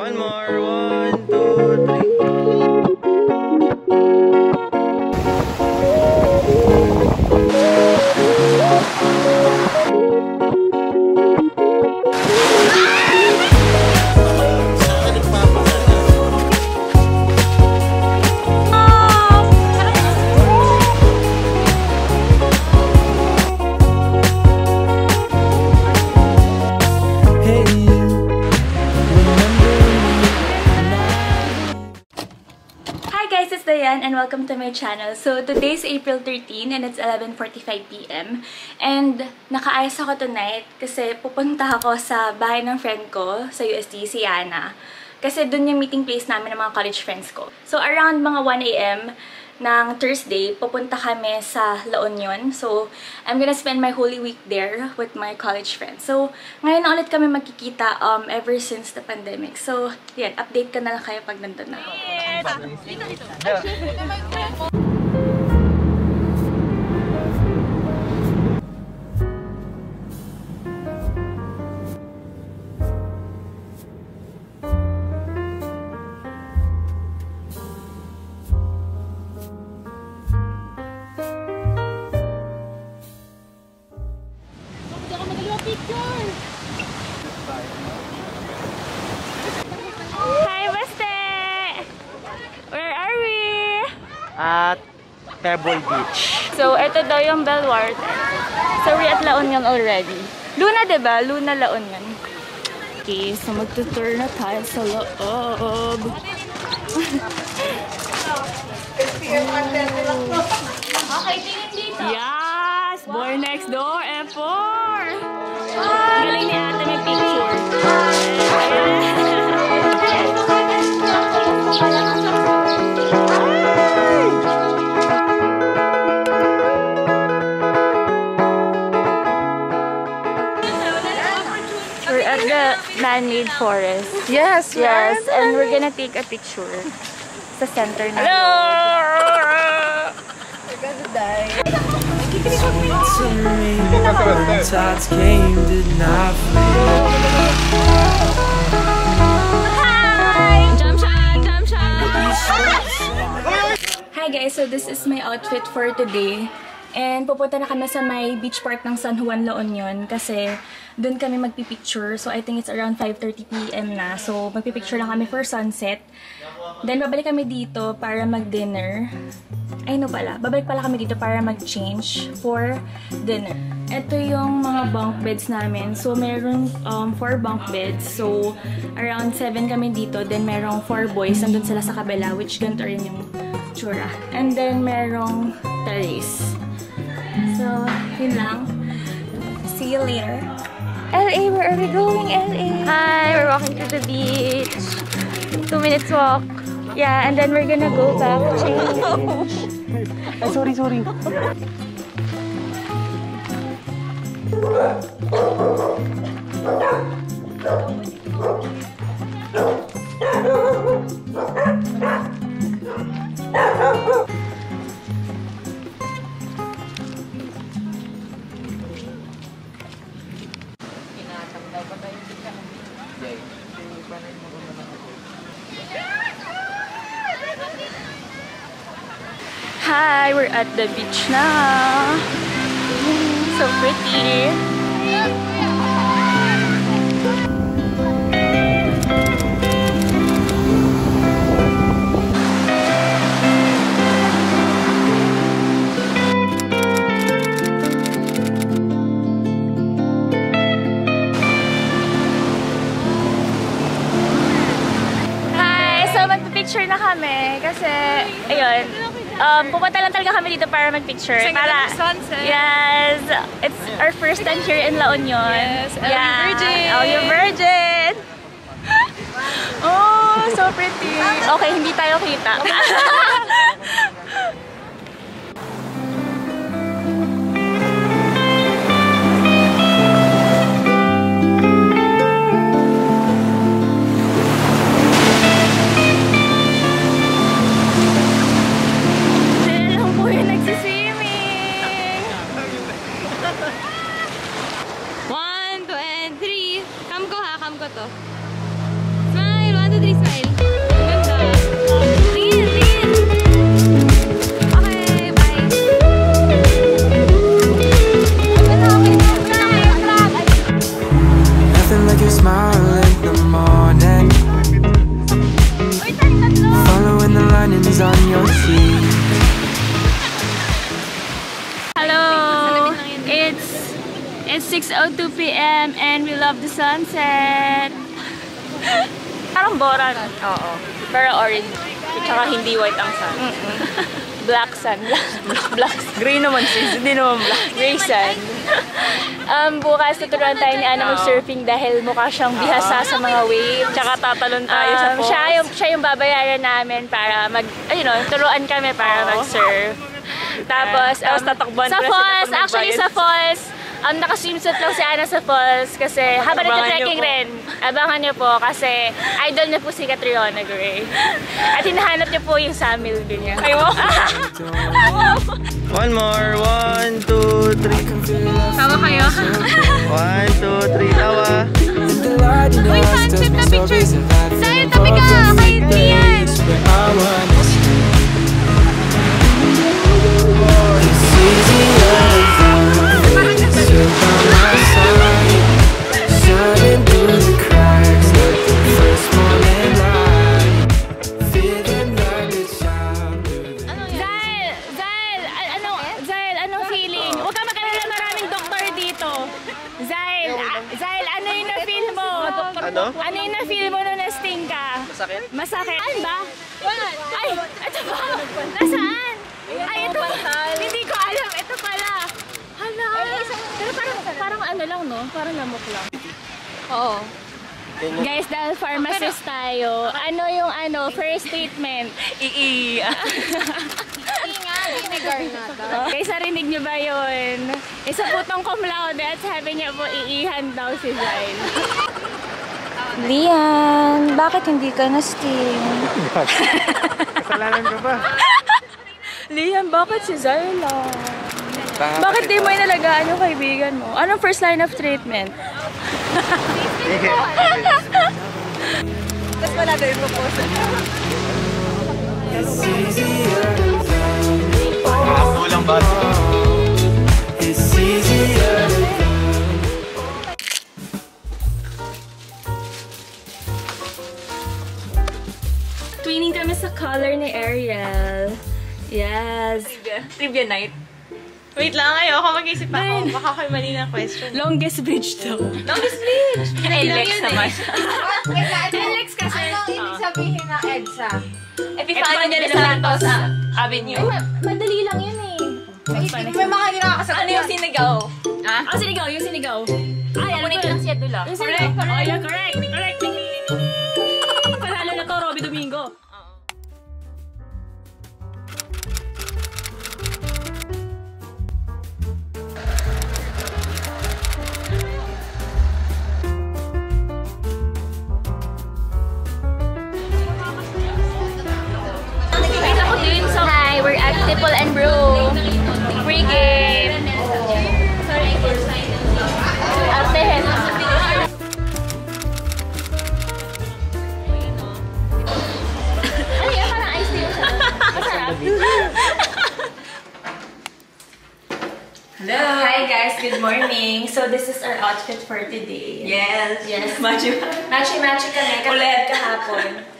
One more. One, two, Diane and welcome to my channel. So today's April 13 and it's 11.45pm and nakaayos ako tonight kasi pupunta ako sa bahay ng friend ko sa USD, si Yana. Kasi dun yung meeting place namin ng mga college friends ko. So around mga 1am ng Thursday, pupunta kami sa La Union. So, I'm gonna spend my Holy Week there with my college friends. So, ngayon na ulit kami magkikita um, ever since the pandemic. So, yan, update ka na lang kayo pag nandun na ako. Hi, Pebble Beach. So, ito daw yung Belwarte. So, we're at La Union already. Luna, di ba? Luna, La Union. Okay, so magtutour na tayo sa loob. Yes! Boy next door, F4! Galing ni ate may picture. The man-made forest. Yes, Yes, and we're gonna take a picture sa center na. Hello! to me when tides came, did not. Hi! Jump shot! Jump shot! Hi guys, so this is my outfit for today. And pupunta na kami sa may beach park ng San Juan La Union kasi doon kami magpipicture. So I think it's around 5.30pm na. So magpipicture lang kami for sunset. Then babalik kami dito para mag-dinner. Ay no pala, babalik pala kami dito para mag-change for dinner. Ito yung mga bunk beds namin. So meron um, 4 bunk beds. So around 7 kami dito. Then merong 4 boys. Nandun sila sa kabila which ganito rin yung tsura. And then merong terrace. So, yun lang. See you later. LA, where are we going, LA? Hi, we're walking to the beach. Two minutes walk. Yeah, and then we're gonna go back. Change. sorry, sorry. at the beach now. So pretty. Dito para magpicture. Sa para, sunset. Yes! It's our first time here in La Union. Yes, LU Virgin. LU Virgin! Oh, so pretty. Okay, hindi tayo kita. Na. Oo. Pero orange. Tsaka hindi white ang sun. black sun. black sun. Gray naman sis, hindi naman black. Gray sun. um, bukas tuturuan tayo ni Ana mag-surfing dahil mukha siyang bihasa sa mga waves. Tsaka tatalon tayo sa Um, falls. siya yung siya yung babayaran namin para mag you know, turuan kami para mag-surf. Tapos Tapos um, tatakbuhan sa falls, actually sa falls, um, naka-swimsuit lang si Ana sa falls kasi habang nagka-trekking rin, abangan niyo po kasi idol niya po si Catriona Gray. At hinahanap niyo po yung Samuel din niya. Ay, wow. One more. One, two, three. Tawa kayo. One, two, three. Tawa. Uy, sunset na picture. Sa'yo, tabi ka. Kay you. from my Oo. Guys, dahil pharmacist tayo, ano yung ano, first statement? Ii. Guys, narinig niyo ba yun? Isa po tong cum laude at sabi niya po iihan daw si Zail. Lian, bakit hindi ka na-sting? Kasalanan ka ba? Lian, bakit si Zaila? Bakit di mo inalagaan yung kaibigan mo? Anong first line of treatment? Tapos wala daw yung proposal. Easier Kulang ba? It's kami sa color ni Ariel. Yes. Trivia. Trivia night. Wait lang, ayoko mag-isip ako. Baka ako'y mali ng question. Longest bridge daw. Longest bridge! NLEX naman. Alex kasi. Anong ibig sabihin ng EDSA? Epifanio de Santos Avenue. Madali lang yun eh. May mga hindi nakakasagot. Ano yung sinigaw? Ha? Ah, sinigaw, yung sinigaw. Ay, alam ko lang siya dula. Yung sinigaw. Oh, yeah, correct. Correct. Hi, we're at Tipple and Brew. Free game. Ate. Ano yan? Parang ice cream siya. Masarap. Hello! Hi guys, good morning. So this is our outfit for today. Yes! Yes. Macho. Matchy-matchy kami Ulit. katulad kahapon.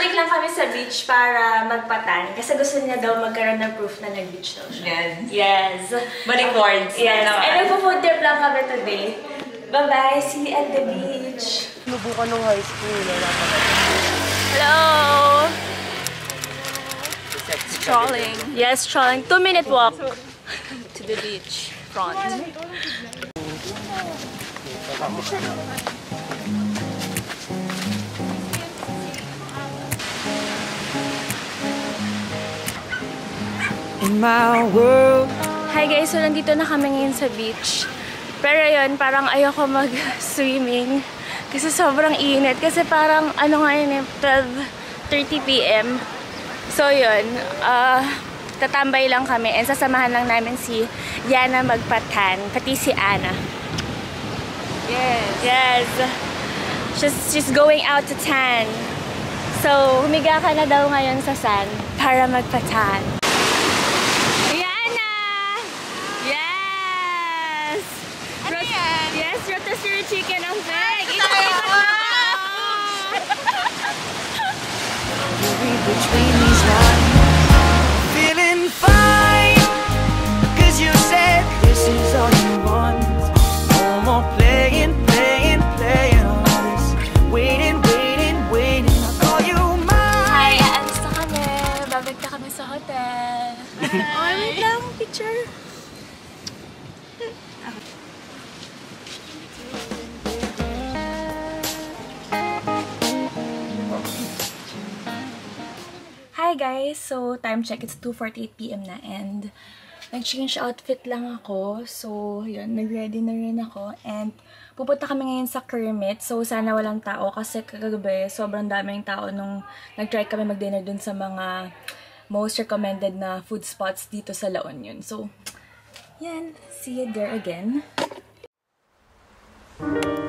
Babalik lang kami sa beach para magpatan kasi gusto niya daw magkaroon ng proof na nag-beach daw siya. Yes. Yes. Balik boards. Yes. Naman. And nagpo-food trip lang kami today. Bye-bye. See you at the beach. Lubukan nung high school. Hello! Strolling Yes, strolling. Two-minute walk. to the beach front. My world. Hi guys, so nandito na kami ngayon sa beach. Pero yun, parang ayoko mag-swimming. Kasi sobrang init. Kasi parang ano nga yun eh, 12.30pm. So yun, ah, tatambay lang kami. And sasamahan lang namin si Yana magpatan. Pati si Ana. Yes. Yes. She's, she's going out to tan. So, humiga ka na daw ngayon sa sun para magpatan. between these lines. Feeling fine Cause you said this is all you want. No more playing, playing, playing on this. Waiting, waiting, waiting. I call you mine Hi, Alice na we're back kami sa hotel. Hi! Oh, wait lang, picture guys! So, time check. It's 2.48pm na and nag-change outfit lang ako. So, yun. Nag-ready na rin ako. And pupunta kami ngayon sa Kermit. So, sana walang tao kasi kagabi sobrang daming tao nung nag-try kami mag-dinner dun sa mga most recommended na food spots dito sa La Union. So, yan. See you there again. Hi,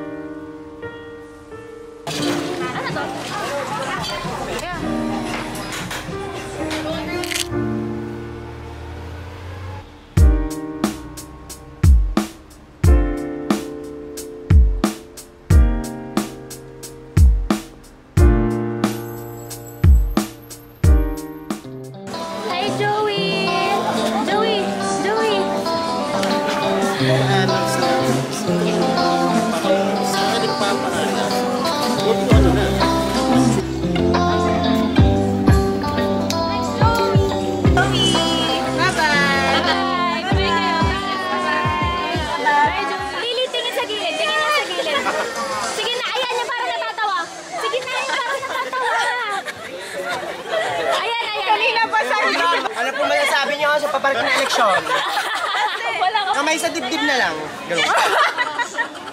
papalit na eleksyon? Wala ka. Kamay sa dibdib na lang. Ganun.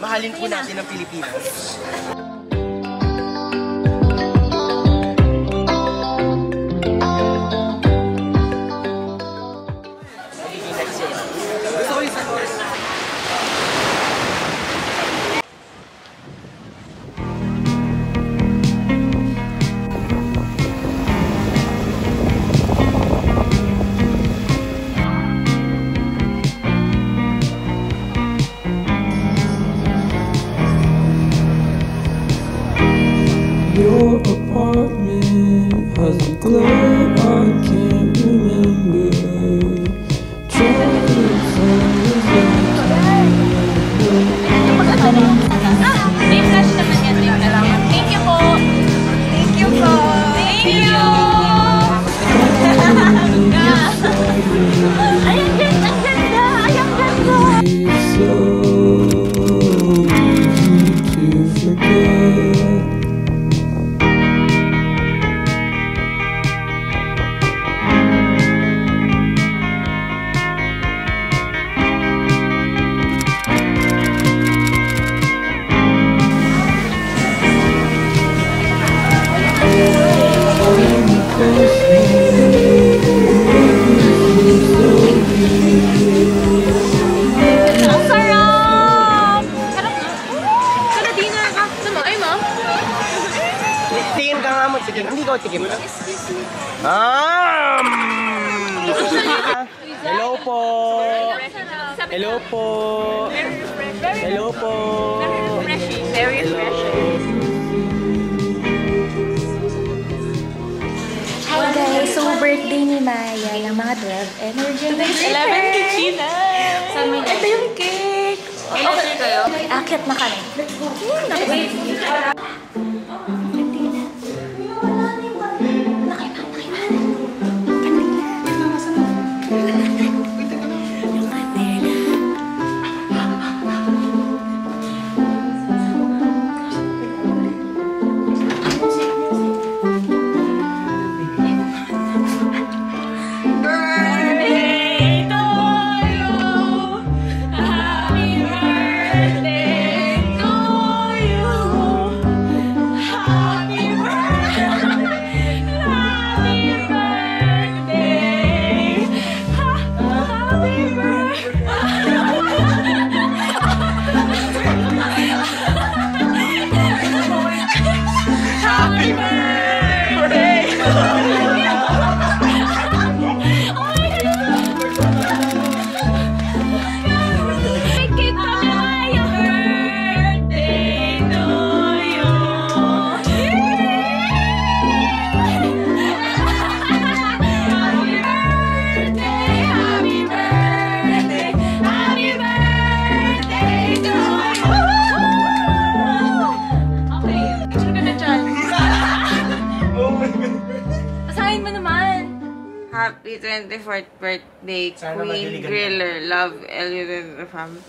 Mahalin po natin ang Pilipinas. Birthday ni Maya ng mga 12 and we're gonna Today's 11 Kachina. Ito yung cake! Okay kayo? Akit na kami. May mo naman. Happy 24th birthday, Sana Queen Griller. Love, Elliot and the family.